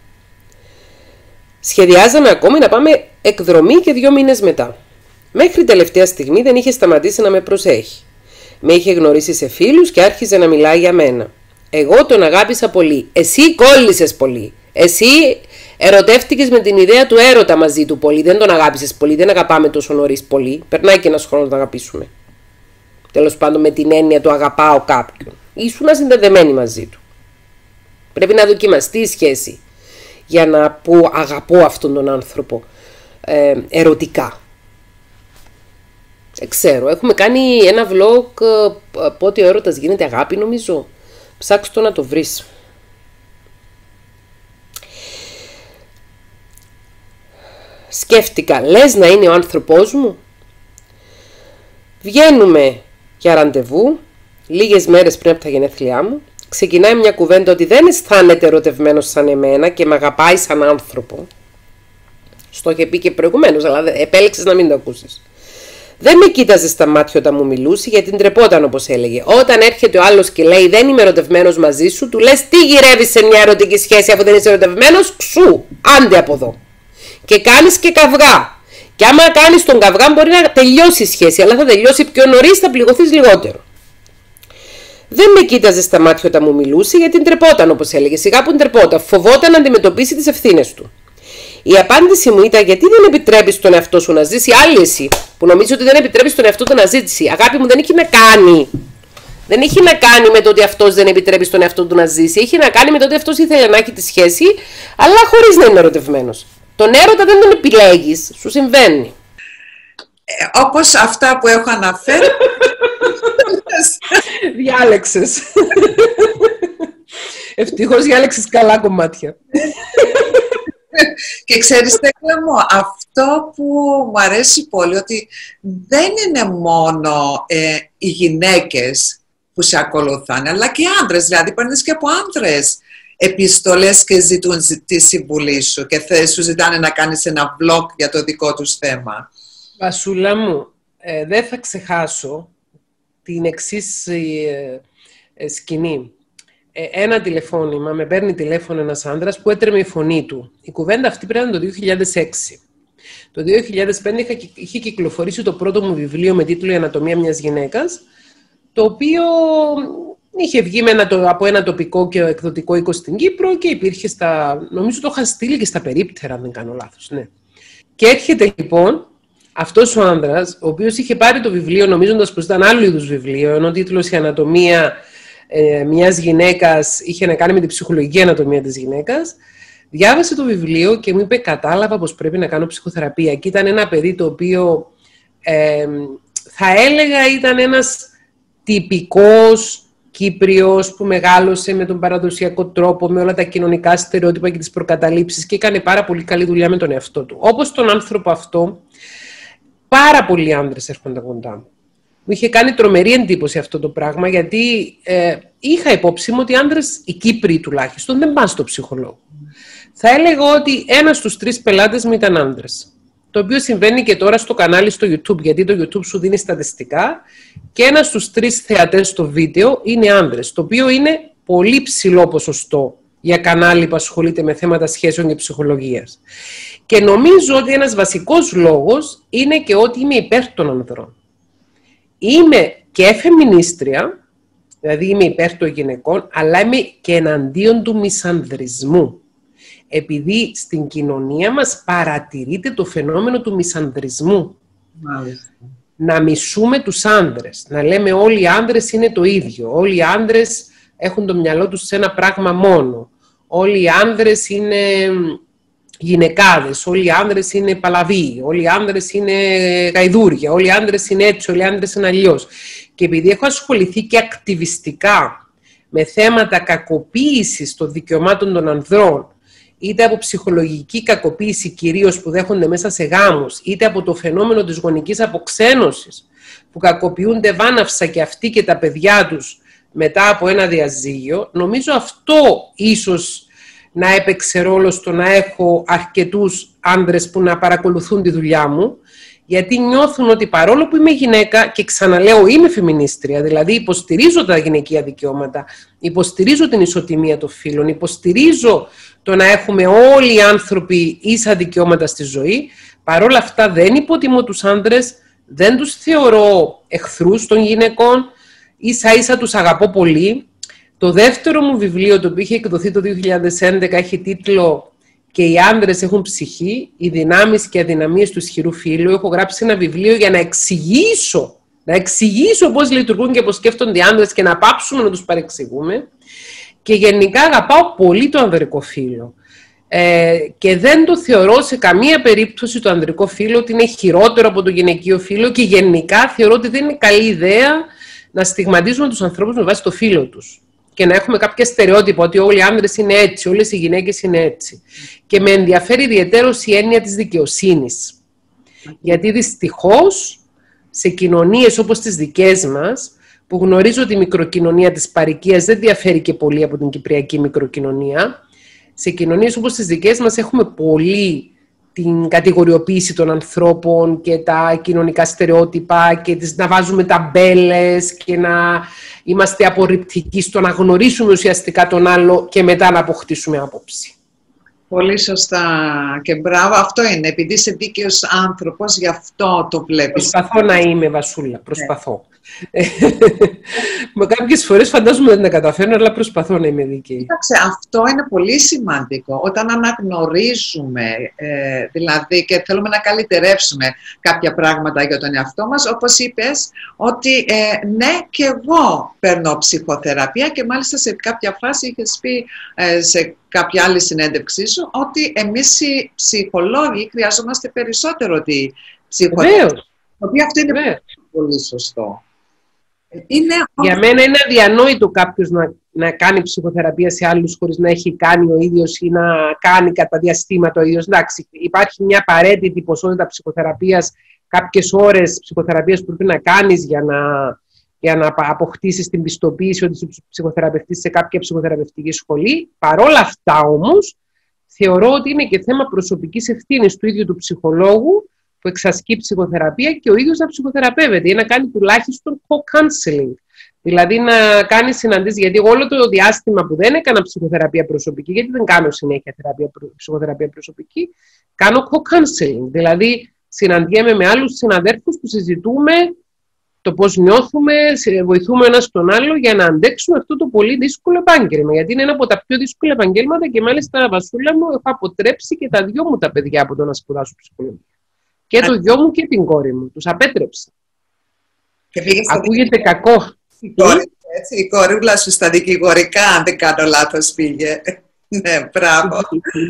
Σχεδιάζαμε ακόμη να πάμε εκδρομή και δύο μήνες μετά. Μέχρι τελευταία στιγμή δεν είχε σταματήσει να με προσέχει. Με είχε γνωρίσει σε φίλους και άρχιζε να μιλάει για μένα. Εγώ τον αγάπησα πολύ. Εσύ κόλλησες πολύ. Εσύ ερωτεύτηκες με την ιδέα του έρωτα μαζί του πολύ. Δεν τον αγάπησες πολύ. Δεν αγαπάμε τόσο νωρίς πολύ. Περνάει και ένας χρόνος να αγαπήσουμε. Τέλος πάντων με την έννοια του αγαπάω κάποιον. Ήσουν συνδεδεμένοι μαζί του. Πρέπει να δοκιμαστεί η σχέση για να πω αγαπώ αυτόν τον άνθρωπο ε, ερωτικά. Δεν ξέρω. Έχουμε κάνει ένα vlog ε, πότε ο έρωτας γίνεται αγάπη νομίζω. Ψάξτε το να το βρεις. Σκέφτηκα, λες να είναι ο άνθρωπός μου; Βγαίνουμε για ραντεβού, λίγες μέρες πριν από τα γενέθλιά μου. Ξεκινάει μια κουβέντα ότι δεν αισθάνεται ερωτευμένος σαν εμένα και με αγαπάει σαν άνθρωπο. Στο είχε πει και προηγουμένως, αλλά επέλεξες να μην το ακούσεις. Δεν με κοίταζε στα μάτια όταν μου μιλούσε γιατί την τρεπόταν όπως έλεγε. Όταν έρχεται ο άλλος και λέει Δεν είμαι ερωτευμένος μαζί σου, του λες Τι γυρεύεις σε μια ερωτική σχέση αφού δεν είσαι ερωτευμένος, ξού, άντε από εδώ. Και κάνεις και καυγά. Και άμα κάνεις τον καυγά, μπορεί να τελειώσει η σχέση, αλλά θα τελειώσει πιο νωρίς, θα πληγωθείς λιγότερο. Δεν με κοίταζες στα μάτια όταν μου μιλούσε γιατί την τρεπόταν, όπως έλεγε. Σιγά που τρεπόταν, φοβόταν να αντιμετωπίσει τις ευθύνες του. Η απάντηση μου ήταν γιατί δεν επιτρέπεις τον εαυτό σου να ζήσει, άλλη εσύ, που νομίζω ότι δεν επιτρέπεις τον εαυτό του να ζήσει. Αγάπη μου δεν έχει να κάνει. Δεν έχει να κάνει με το ότι αυτός δεν επιτρέπει στον εαυτό του να ζήσει. Έχει να κάνει με το ότι αυτός ήθελε να έχει τη σχέση, αλλά χωρίς να είναι ερωτευμένος. Τον έρωτα δεν τον επιλέγεις, σου συμβαίνει. Ε, όπως αυτά που έχω αναφέρει. Διάλεξες. Ευτυχώς διάλεξες καλά κομμάτια. Και ξέρεις, Τέκλα μου, αυτό που μου αρέσει πολύ, ότι δεν είναι μόνο ε, οι γυναίκες που σε ακολουθάνε, αλλά και οι άντρες. Δηλαδή, παίρνεις και από άντρες επιστολές και ζητούν τη συμβουλή σου και θε, σου ζητάνε να κάνεις ένα blog για το δικό τους θέμα. Βασούλα μου, ε, δεν θα ξεχάσω την εξής ε, ε, σκηνή. Ε, ένα τηλεφώνημα, με παίρνει τηλέφωνο ένας άντρας που έτρεμε η φωνή του. Η κουβέντα αυτή πρέπει να το 2006. Το 2005 είχα, είχε κυκλοφορήσει το πρώτο μου βιβλίο με τίτλο «Η ανατομία μιας γυναίκας», το οποίο είχε βγει με ένα, από ένα τοπικό και εκδοτικό οίκο στην Κύπρο και υπήρχε στα, νομίζω το είχα στείλει και στα περίπτερα, αν δεν κάνω λάθος, ναι. Και έρχεται λοιπόν αυτός ο άνδρας, ο οποίος είχε πάρει το βιβλίο νομίζοντας πως ήταν άλλο είδους βιβλίο, ενώ ο τίτλος «Η ανατομία ε, μιας γυναίκας είχε να κάνει με την ψυχολογική ανατομία της γυναίκας, διάβασε το βιβλίο και μου είπε κατάλαβα πως πρέπει να κάνω ψυχοθεραπεία. Και ήταν ένα παιδί το οποίο ε, θα έλεγα ήταν ένας τυπικός Κύπριος που μεγάλωσε με τον παραδοσιακό τρόπο, με όλα τα κοινωνικά στερεότυπα και τις προκαταλήψεις και έκανε πάρα πολύ καλή δουλειά με τον εαυτό του. Όπως τον άνθρωπο αυτό, πάρα πολλοί άντρες έρχονται κοντά μου. Μου είχε κάνει τρομερή εντύπωση αυτό το πράγμα, γιατί ε, είχα υπόψη μου ότι οι άντρες, οι Κύπροι τουλάχιστον, δεν πάνε στο ψυχολόγο. Θα έλεγα ότι ένας στους τρεις πελάτες μου ήταν άντρες. Το οποίο συμβαίνει και τώρα στο κανάλι στο YouTube, γιατί το YouTube σου δίνει στατιστικά και ένας στους τρεις θεατές στο βίντεο είναι άντρες, το οποίο είναι πολύ ψηλό ποσοστό για κανάλι που ασχολείται με θέματα σχέσεων και ψυχολογίας. Και νομίζω ότι ένας βασικός λόγος είναι και ότι είμαι υπέρ των ανδρών. Είμαι και φεμινίστρια, δηλαδή είμαι υπέρ των γυναικών, αλλά είμαι και εναντίον του μισανδρισμού. Επειδή στην κοινωνία μας παρατηρείται το φαινόμενο του μισανδρισμού. Μάλιστα. Να μισούμε τους άνδρες, να λέμε όλοι οι άνδρες είναι το ίδιο, όλοι οι άνδρες έχουν το μυαλό τους σε ένα πράγμα μόνο. Όλοι οι άνδρες είναι γυναικάδες, όλοι οι άνδρες είναι παλαβοί, όλοι οι άνδρες είναι γαϊδούρια, όλοι οι άνδρες είναι έτσι, όλοι οι άνδρες είναι αλλιώς. Και επειδή έχω ασχοληθεί και ακτιβιστικά με θέματα κακοποίησης των δικαιωμάτων των ανδρών, είτε από ψυχολογική κακοποίηση κυρίως που δέχονται μέσα σε γάμους, είτε από το φαινόμενο της γονικής αποξένωσης, που κακοποιούνται βάναυσα και αυτοί και τα παιδιά τους μετά από ένα διαζύγιο, νομίζω αυτό ίσως να έπαιξε ρόλο στο να έχω αρκετούς άνδρες που να παρακολουθούν τη δουλειά μου, γιατί νιώθουν ότι παρόλο που είμαι γυναίκα και ξαναλέω είμαι φεμινίστρια, δηλαδή υποστηρίζω τα γυναικεία δικαιώματα, υποστηρίζω την ισοτιμία των φίλων, υποστηρίζω το να έχουμε όλοι οι άνθρωποι ίσα δικαιώματα στη ζωή, παρόλα αυτά δεν υποτιμώ τους άνδρες, δεν τους θεωρώ εχθρούς των γυναικών, ίσα ίσα τους αγαπώ πολύ, το δεύτερο μου βιβλίο, το οποίο είχε εκδοθεί το 2011, έχει τίτλο «Και οι άνδρες έχουν ψυχή, οι δυνάμεις και αδυναμίες του ισχυρού φίλου». Έχω γράψει ένα βιβλίο για να εξηγήσω, να εξηγήσω πώς λειτουργούν και πώς σκέφτονται οι άνδρες και να πάψουμε να τους παρεξηγούμε. Και γενικά αγαπάω πολύ το ανδρικό φίλο. Ε, και δεν το θεωρώ σε καμία περίπτωση το ανδρικό φύλλο ότι είναι χειρότερο από το γυναικείο φύλλο και γενικά θεωρώ ότι δεν είναι καλή ιδέα να στιγματίζουμε τους ανθρώπους με βάση το φύλλο τους και να έχουμε κάποια στερεότυπα ότι όλοι οι άνδρες είναι έτσι, όλες οι γυναίκες είναι έτσι. Και με ενδιαφέρει ιδιαίτερως η έννοια της δικαιοσύνης. Γιατί δυστυχώς σε κοινωνίες όπως τις δικές μας, που γνωρίζω ότι η μικροκοινωνία της παρικίας δεν διαφέρει και πολύ από την κυπριακή μικροκοινωνία, σε κοινωνίες όπως τις δικές μας έχουμε πολύ την κατηγοριοποίηση των ανθρώπων και τα κοινωνικά στερεότυπα και τις, να βάζουμε ταμπέλες και να είμαστε απορριπτικοί στο να γνωρίσουμε ουσιαστικά τον άλλο και μετά να αποκτήσουμε άποψη. Πολύ σωστά και μπράβο. Αυτό είναι. Επειδή είσαι δίκαιος άνθρωπος, γι' αυτό το βλέπεις. Προσπαθώ να είμαι Βασούλα. Προσπαθώ. Ναι. Με κάποιες φορές φαντάζομαι δεν τα καταφέρνω, αλλά προσπαθώ να είμαι δίκαιη. Κοίταξε, αυτό είναι πολύ σημαντικό. Όταν αναγνωρίζουμε, ε, δηλαδή, και θέλουμε να καλυτερεύσουμε κάποια πράγματα για τον εαυτό μας, όπως είπες, ότι ε, ναι, και εγώ παίρνω ψυχοθεραπεία και μάλιστα σε κάποια φάση είχες πει ε, σε κάποια άλλη συνέντευξή σου ότι εμείς οι ψυχολόγοι χρειάζομαστε περισσότερο τη ψυχοθεραπεία. Ότι αυτό είναι πολύ σωστό. Είναι... Για μένα είναι αδιανόητο κάποιος να, να κάνει ψυχοθεραπεία σε άλλους χωρίς να έχει κάνει ο ίδιος ή να κάνει κατά διαστήματα ο ίδιος. Εντάξει, υπάρχει μια απαραίτητη ποσότητα ψυχοθεραπείας, κάποιες ώρες ψυχοθεραπείας που πρέπει να κάνεις για να για να αποκτήσεις την πιστοποίηση ότι είσαι ψυχοθεραπευτής σε κάποια ψυχοθεραπευτική σχολή. Παρόλα αυτά όμως, θεωρώ ότι είναι και θέμα προσωπικής ευθύνης του ίδιου του ψυχολόγου που εξασκεί ψυχοθεραπεία και ο ίδιος να ψυχοθεραπεύεται ή να κάνει τουλάχιστον co-counseling. Δηλαδή να κάνει συναντήσεις, γιατί όλο το διάστημα που δεν έκανα ψυχοθεραπεία προσωπική, γιατί δεν κάνω συνέχεια θεραπεία, ψυχοθεραπεία προσωπική, κάνω co-counseling. Δηλαδή συναντιέμαι με άλλους συναδέρφους που συζητούμε το πώς νιώθουμε, βοηθούμε ένας τον άλλο για να αντέξουμε αυτό το πολύ δύσκολο επάγγελμα. Γιατί είναι ένα από τα πιο δύσκολα επαγγέλματα και μάλιστα, Βασούλα μου, έχω αποτρέψει και τα δυο μου τα παιδιά από το να σπουδάσω ψυχολογία. Και το γιο μου και την κόρη μου. Τους απέτρεψα. Και Ακούγεται κακό. Η κόρη, έτσι, η κόρη σου στα δικηγορικά, αν δεν κάνω λάθος, πήγε. Ναι, μπράβο.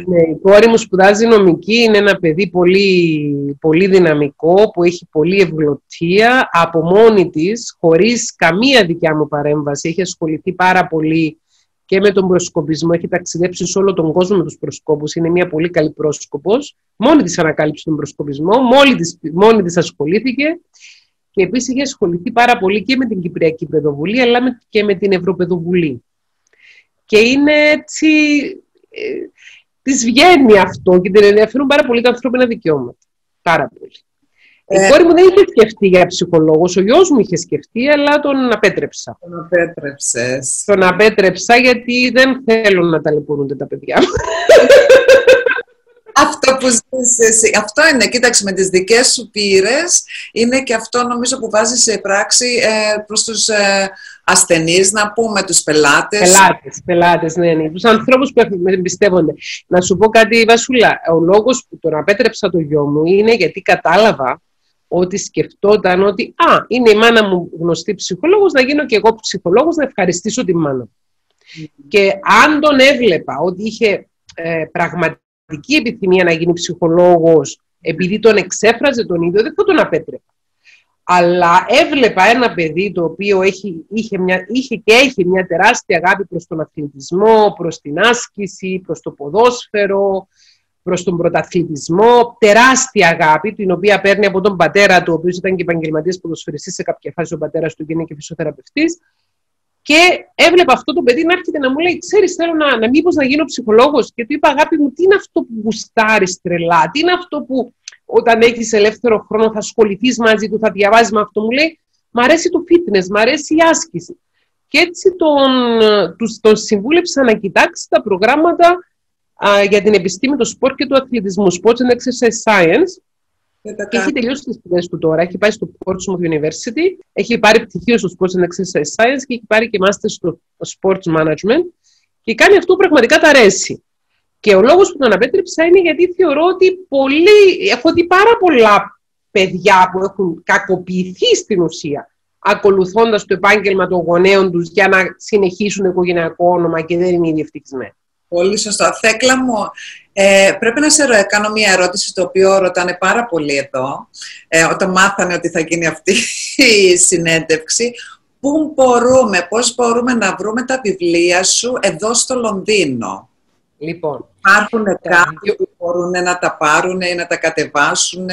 Ναι, η κόρη μου σπουδάζει νομική, είναι ένα παιδί πολύ, πολύ δυναμικό, που έχει πολύ ευγλωτία, από μόνη της, χωρίς καμία δικιά μου παρέμβαση. Έχει ασχοληθεί πάρα πολύ και με τον προσκοπισμό, έχει ταξιδέψει σε όλο τον κόσμο με τους προσκόπους, είναι μια πολύ καλή πρόσκοπος. Μόνη της ανακάλυψε τον προσκοπισμό, μόνη της, μόνη της ασχολήθηκε και επίσης έχει ασχοληθεί πάρα πολύ και με την Κυπριακή Παιδοβουλή, αλλά και με την Ευρωπαιδοβουλή και είναι έτσι, ε, της βγαίνει αυτό και την ενδιαφέρουν πάρα πολύ τα ανθρώπινα δικαιώματα. Πάρα πολύ. Ε, η κόρη μου δεν είχε σκεφτεί για ψυχολόγος. Ο γιος μου είχε σκεφτεί, αλλά τον απέτρεψα. Τον απέτρεψες. Τον απέτρεψα γιατί δεν θέλουν να ταλαιπωρούνται τα παιδιά μου. αυτό που ζεις εσύ. Αυτό είναι, κοίταξε, με τις δικές σου πείρες, είναι και αυτό νομίζω που βάζεις σε πράξη ε, προς τους ε, ασθενείς, να πούμε, τους πελάτες. Πελάτες, πελάτες, ναι, ναι. Τους ανθρώπους που εμπιστεύονται. Να σου πω κάτι, Βασούλα, ο λόγος που τον απέτρεψα το γιο μου είναι γιατί κατάλαβα ότι σκεφτόταν ότι «Α, είναι η μάνα μου γνωστή ψυχολόγος, να γίνω και εγώ ψυχολόγος, να ευχαριστήσω τη μάνα Και αν τον έβλεπα ότι είχε ε, πραγματικά πραγματική επιθυμία να γίνει ψυχολόγος επειδή τον εξέφραζε τον ίδιο, δεν θα τον απέτρεπα. Αλλά έβλεπα ένα παιδί το οποίο έχει, είχε, μια, είχε και έχει μια τεράστια αγάπη προς τον αθλητισμό, προς την άσκηση, προς το ποδόσφαιρο, προς τον πρωταθλητισμό, τεράστια αγάπη, την οποία παίρνει από τον πατέρα του, ο οποίος ήταν και επαγγελματίας ποδοσφαιριστής σε κάποια φάση, ο πατέρας του είναι και φυσιοθεραπευτής, και έβλεπα αυτό το παιδί να έρχεται να μου λέει: Ξέρεις, θέλω να, να μήπως να γίνω ψυχολόγος. Και του είπα: Αγάπη μου, τι είναι αυτό που γουστάρεις τρελά, τι είναι αυτό που όταν έχεις ελεύθερο χρόνο θα ασχοληθείς μαζί του, θα διαβάζεις με αυτό; Μου λέει: Μ' αρέσει το fitness, μ' αρέσει η άσκηση. Και έτσι τον, τον συμβούλεψα να κοιτάξει τα προγράμματα α, για την επιστήμη, το σπορ και του αθλητισμού, Sports and Exercise Science, και έχει τελειώσει τις σπουδές του τώρα. Έχει πάει στο Portsmouth University, έχει πάρει πτυχίο στο Sports and Exercise Science και έχει πάρει και Master στο Sports Management. Και κάνει αυτό που πραγματικά τα αρέσει. Και ο λόγος που τον απέτρεψα είναι γιατί θεωρώ ότι πολλοί, έχω δει πάρα πολλά παιδιά που έχουν κακοποιηθεί στην ουσία ακολουθώντας το επάγγελμα των γονέων τους για να συνεχίσουν οικογενειακό όνομα και δεν είναι ήδη ευτυχισμένοι. Πολύ σωστό. Θέκλα μου, ε, πρέπει να σε ρωτήσω, κάνω μια ερώτηση το οποίο ρωτάνε πάρα πολύ εδώ, ε, όταν μάθανε ότι θα γίνει αυτή η συνέντευξη. Πού μπορούμε, πώς μπορούμε να βρούμε τα βιβλία σου εδώ στο Λονδίνο; Λοιπόν, Υπάρχουν κάποιοι που μπορούν να τα πάρουν ή να τα κατεβάσουν.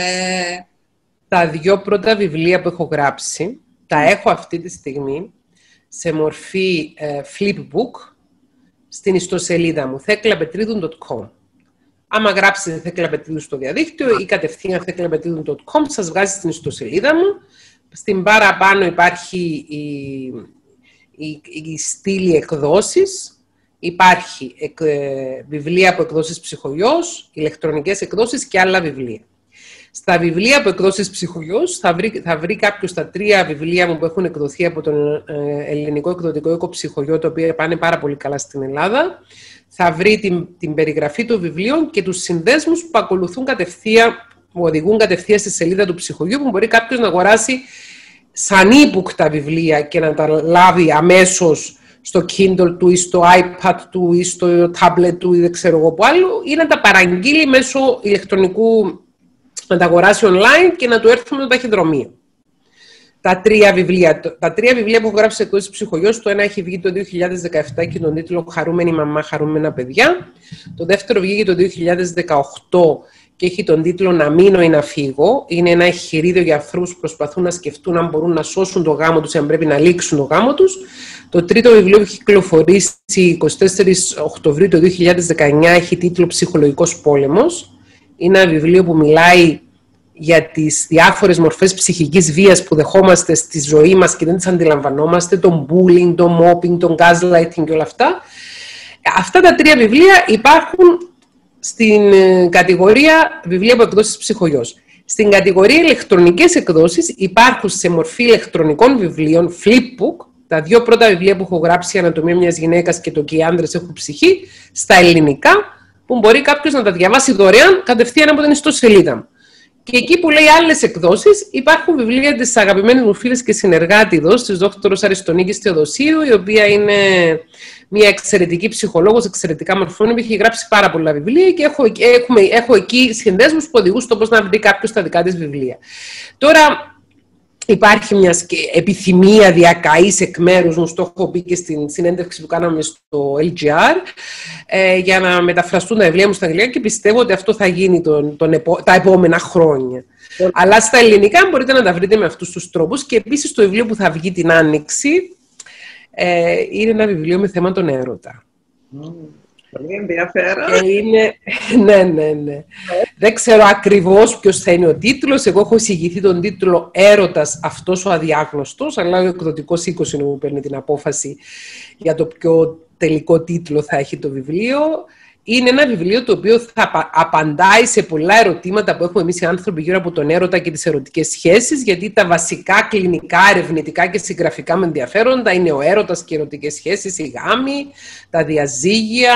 Τα δυο πρώτα βιβλία που έχω γράψει, τα έχω αυτή τη στιγμή σε μορφή ε, flipbook στην ιστοσελίδα μου, theklapetridun.com. Άμα γράψετε Θεκλαπετρίδου στο διαδίκτυο ή κατευθείαν theklapetridun.com, σας βγάζει στην ιστοσελίδα μου. Στην παραπάνω υπάρχει η, η, η στήλη εκδόσεις, υπάρχει ε, βιβλία από εκδόσεις ψυχογιός, ηλεκτρονικές εκδόσεις και άλλα βιβλία. Στα βιβλία από εκδόσεις ψυχογιός θα βρει, θα βρει κάποιος τα τρία βιβλία μου που έχουν εκδοθεί από τον ε, ελληνικό εκδοτικό οίκο ψυχογιό, τα οποία πάνε πάρα πολύ καλά στην Ελλάδα. Θα βρει την, την περιγραφή των βιβλίων και τους συνδέσμους που ακολουθούν κατευθείαν, που οδηγούν κατευθείαν στη σελίδα του ψυχογιού, που μπορεί κάποιος να αγοράσει σαν e-book τα βιβλία και να τα λάβει αμέσως στο Kindle του ή στο iPad του ή στο tablet του ή δεν ξέρω εγώ που άλλο ή να τα παραγγείλει μέσω ηλεκτρονικού, να τα αγοράσει online και να του έρθουν με το ταχυδρομείο. Τα τρία βιβλία, τα τρία βιβλία που έχω γράψει σε της ψυχογιός, το ένα έχει βγει το 2017 και τον τίτλο «Χαρούμενη μαμά, χαρούμενα παιδιά». Το δεύτερο βγήκε το 2018 και έχει τον τίτλο «Να μείνω ή να φύγω». Είναι ένα εγχειρίδιο για ανθρώπους που προσπαθούν να σκεφτούν αν μπορούν να σώσουν το γάμο τους ή αν πρέπει να λήξουν το γάμο τους. Το τρίτο βιβλίο που έχει κυκλοφορήσει 24 Οκτωβρίου του 2019 έχει τίτλο «Ψυχολογικός πόλεμος». Είναι ένα βιβλίο που μιλάει για τις διάφορες μορφές ψυχικής βίας που δεχόμαστε στη ζωή μας και δεν τις αντιλαμβανόμαστε, τον bullying, τον mobbing, τον gaslighting και όλα αυτά. Αυτά τα τρία βιβλία υπάρχουν στην ε, κατηγορία βιβλία από εκδόσεις ψυχογιός. Στην κατηγορία ηλεκτρονικές εκδόσεις υπάρχουν σε μορφή ηλεκτρονικών βιβλίων, flipbook, τα δύο πρώτα βιβλία που έχω γράψει, η Ανατομία μιας γυναίκας και το «Και οι άντρες έχουν ψυχή», στα ελληνικά, που μπορεί κάποιος να τα διαβάσει δωρεάν κατευθείαν από την ιστοσελίδα μου. Και εκεί που λέει άλλες εκδόσεις, υπάρχουν βιβλία της αγαπημένης μου φίλης και συνεργάτη εδώ, της δόκτωρο Αριστονίκης Θεοδοσίου, η οποία είναι μια εξαιρετική ψυχολόγος, εξαιρετικά μορφώνη, που έχει γράψει πάρα πολλά βιβλία και έχω, έχουμε, έχω εκεί συνδέσμους που οδηγούν στο πώς να βρει κάποιος τα δικά της βιβλία. Τώρα, υπάρχει μια επιθυμία διακαής εκ μέρους μου, στο έχω πει και στην συνέντευξη που κάναμε στο LGR, ε, για να μεταφραστούν τα βιβλία μου στα αγγλικά και πιστεύω ότι αυτό θα γίνει τον, τον τα επόμενα χρόνια. Αλλά στα ελληνικά μπορείτε να τα βρείτε με αυτούς τους τρόπους και επίσης το βιβλίο που θα βγει την Άνοιξη ε, είναι ένα βιβλίο με θέμα τον έρωτα. Πολύ ενδιαφέρον. είναι... ναι, ναι, ναι. Δεν ξέρω ακριβώς ποιος θα είναι ο τίτλος. Εγώ έχω εισηγηθεί τον τίτλο «Έρωτας αυτός ο αδιάγνωστος», αλλά ο εκδοτικός οίκος είναι που παίρνει την απόφαση για το ποιο τελικό τίτλο θα έχει το βιβλίο είναι ένα βιβλίο το οποίο θα απαντάει σε πολλά ερωτήματα που έχουμε εμείς οι άνθρωποι γύρω από τον έρωτα και τις ερωτικές σχέσεις, γιατί τα βασικά κλινικά, ερευνητικά και συγγραφικά με ενδιαφέροντα είναι ο έρωτας και οι ερωτικές σχέσεις, η γάμη, τα διαζύγια,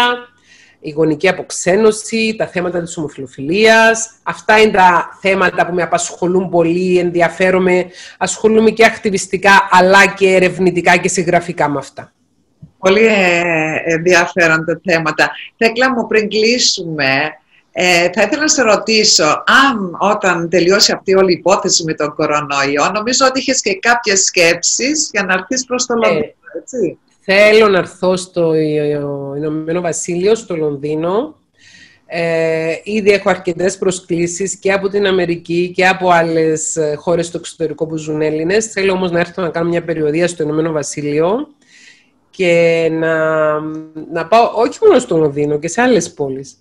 η γονική αποξένωση, τα θέματα της ομοφιλοφιλίας. Αυτά είναι τα θέματα που με απασχολούν πολύ, ενδιαφέρομαι, ασχολούμαι και ακτιβιστικά, αλλά και ερευνητικά και συγγραφικά με αυτά. Πολύ ε, ενδιαφέροντα θέματα. Θέκλα μου, πριν κλείσουμε, ε, θα ήθελα να σε ρωτήσω, αν όταν τελειώσει αυτή όλη η υπόθεση με τον κορονοϊό, νομίζω ότι είχες και κάποιες σκέψεις για να έρθεις προς το ε, Λονδίνο, έτσι; Θέλω να έρθω στο Ηνωμένο Βασίλειο, στο Λονδίνο. Ε, ήδη έχω αρκετές προσκλήσεις και από την Αμερική και από άλλες χώρες στο εξωτερικό που ζουν Έλληνες. Θέλω όμως να έρθω να κάνω μια περιοδία στο Ηνωμένο Βασίλειο και να, να πάω όχι μόνο στο Λονδίνο και σε άλλες πόλεις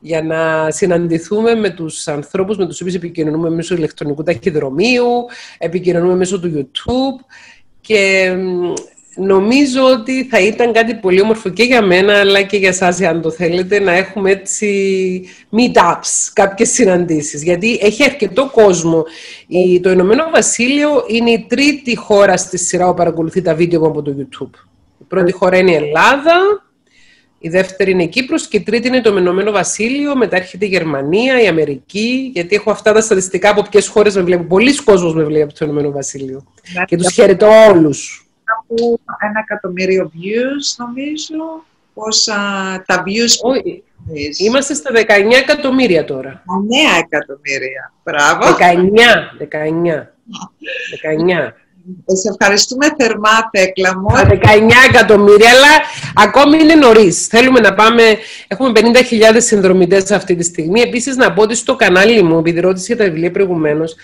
για να συναντηθούμε με τους ανθρώπους με τους οποίους επικοινωνούμε μέσω ηλεκτρονικού ταχυδρομείου, επικοινωνούμε μέσω του YouTube. Και νομίζω ότι θα ήταν κάτι πολύ όμορφο και για μένα αλλά και για σας αν το θέλετε να έχουμε έτσι meetups, κάποιες συναντήσεις. Γιατί έχει αρκετό κόσμο. το Ηνωμένο Βασίλειο είναι η τρίτη χώρα στη σειρά που παρακολουθεί τα βίντεο από το YouTube πρώτη χώρα είναι η Ελλάδα, η δεύτερη είναι η Κύπρος και η τρίτη είναι το Μενωμένο Βασίλειο, μετά έρχεται η Γερμανία, η Αμερική, γιατί έχω αυτά τα στατιστικά από ποιες χώρες με βλέπουν. Πολλοί κόσμος με βλέπει από το Μενωμένο Βασίλειο. και τους χαιρετώ όλους. Από ένα εκατομμύριο views, νομίζω. πόσα τα views που Όχι. Είμαστε στα 19 εκατομμύρια τώρα. 9 εκατομμύρια. Μπράβο. 19. 19. 19. Σε ευχαριστούμε θερμά, Θέκλα μου. 19 εκατομμύρια, αλλά ακόμη είναι νωρίς. Θέλουμε να πάμε. Έχουμε 50.000 συνδρομητές αυτή τη στιγμή. Επίσης, να πω ότι στο κανάλι μου, επειδή ρώτησε για τα βιβλία προηγουμένως,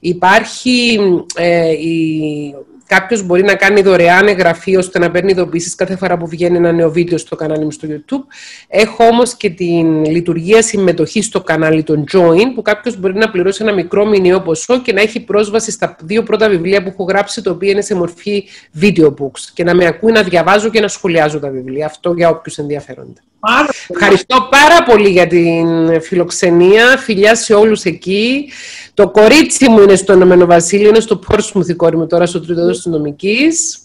υπάρχει ε, η Κάποιος μπορεί να κάνει δωρεάν εγγραφή ώστε να παίρνει ειδοποιήσει κάθε φορά που βγαίνει ένα νέο βίντεο στο κανάλι μου στο YouTube. Έχω όμως και την λειτουργία συμμετοχή στο κανάλι των Join, που κάποιος μπορεί να πληρώσει ένα μικρό μηνιαίο ποσό και να έχει πρόσβαση στα δύο πρώτα βιβλία που έχω γράψει, τα οποία είναι σε μορφή video books. Και να με ακούει να διαβάζω και να σχολιάζω τα βιβλία. Αυτό για όποιους ενδιαφέρονται. Ευχαριστώ πάρα πολύ για την φιλοξενία. Φιλιά σε όλους εκεί. Το κορίτσι μου είναι στο Ηνωμένο Βασίλειο, είναι στο Πόρσμουθ η κόρη μου τώρα στο τρίτο έτος της νομικής.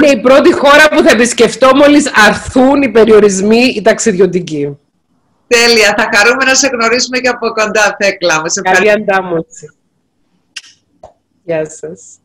Είναι η πρώτη χώρα που θα επισκεφτώ μόλις αρθούν οι περιορισμοί οι ταξιδιωτικοί. Τέλεια. Θα χαρούμε να σε γνωρίσουμε και από κοντά, Θέκλα. Καλή αντάμωση. Γεια σας.